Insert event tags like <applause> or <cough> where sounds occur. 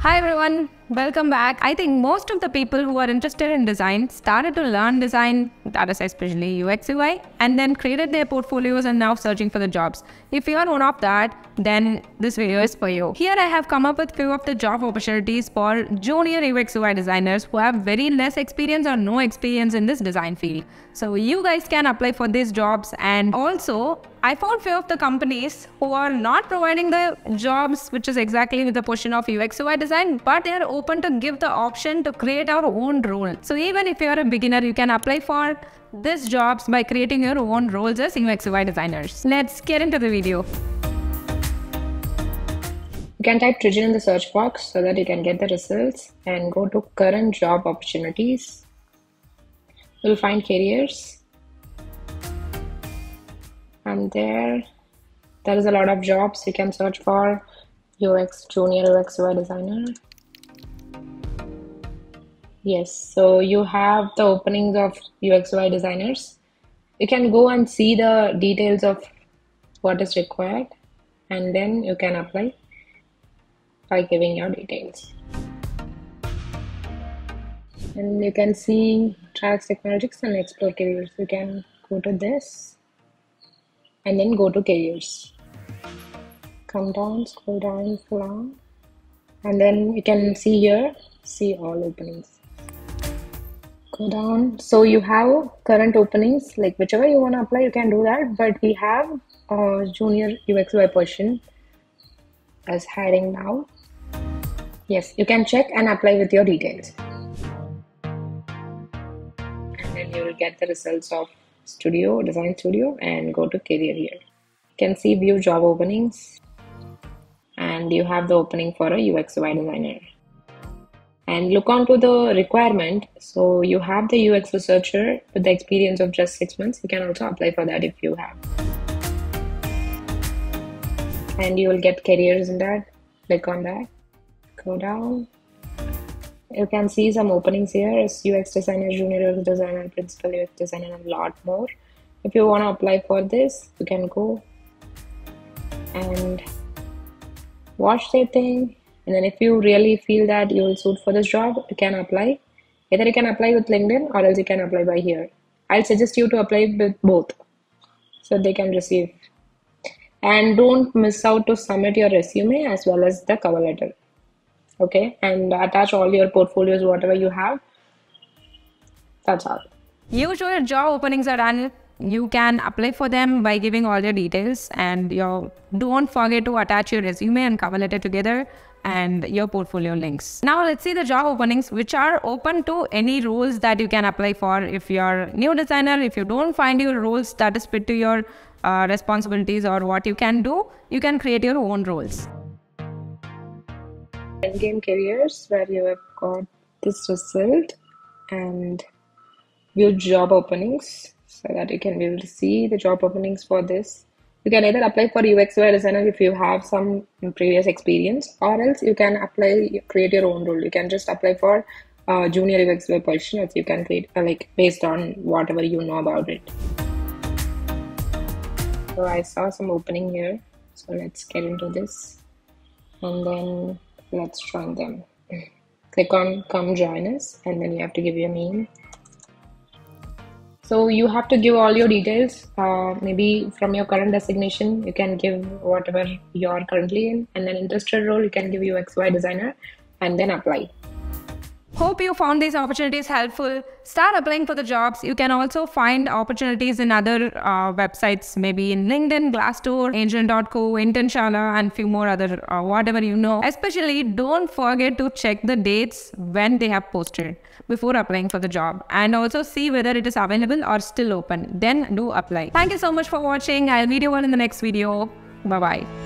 Hi everyone, welcome back. I think most of the people who are interested in design started to learn design, that is especially UX UI, and then created their portfolios and now searching for the jobs. If you are one of that, then this video is for you. Here I have come up with few of the job opportunities for junior UX UI designers who have very less experience or no experience in this design field. So you guys can apply for these jobs and also I found few of the companies who are not providing the jobs which is exactly with the portion of UX UI design, but they are open to give the option to create our own role. So even if you are a beginner, you can apply for these jobs by creating your own roles as UX UI designers. Let's get into the video. You can type Trigen in the search box so that you can get the results and go to current job opportunities. You'll find careers and there there is a lot of jobs you can search for UX junior UX UI designer yes so you have the openings of UX UI designers. You can go and see the details of what is required and then you can apply by giving your details. And you can see tracks technologies and explore careers. You can go to this and then go to careers. Come down scroll down along and then you can see here see all openings go down. So you have current openings like whichever you want to apply you can do that. But we have a junior ux ui person as hiring now. Yes you can check and apply with your details. And then you will get the results of studio design studio and go to career here. You can see view job openings. And you have the opening for a ux designer and look on to the requirement. So you have the ux researcher with the experience of just six months. You can also apply for that if you have. And you will get careers in that. Click on that. Go down. You can see some openings here. As UX designer, junior UX designer, principal UX designer, and a lot more. If you want to apply for this, you can go and watch their thing. And then if you really feel that you will suit for this job, you can apply. Either you can apply with LinkedIn or else you can apply by here. I'll suggest you to apply with both so they can receive. And don't miss out to submit your resume as well as the cover letter okay and attach all your portfolios whatever you have that's all Usual job openings are done. You can apply for them by giving all your details and your don't forget to attach your resume and cover letter together and your portfolio links. Now let's see the job openings which are open to any roles that you can apply for. If you're new designer, if you don't find your roles that is fit to your uh, responsibilities or what you can do, you can create your own roles game careers where you have got this result and your job openings so that you can be able to see the job openings for this. You can either apply for UX UI designer if you have some previous experience or else you can apply create your own role. You can just apply for junior UX UI position you can create uh, like based on whatever you know about it. So I saw some opening here. So let's get into this. And then let's join them. <laughs> Click on come join us and then you have to give your name so you have to give all your details uh, maybe from your current designation you can give whatever you are currently in. And then interested role you can give ux ui designer and then apply Hope you found these opportunities helpful. Start applying for the jobs. You can also find opportunities in other uh, websites, maybe in LinkedIn, Glassdoor, Angel.co, Internshala, and few more other uh, whatever you know. Especially, don't forget to check the dates when they have posted before applying for the job, and also see whether it is available or still open. Then do apply. Thank you so much for watching. I'll meet you all in the next video. Bye bye.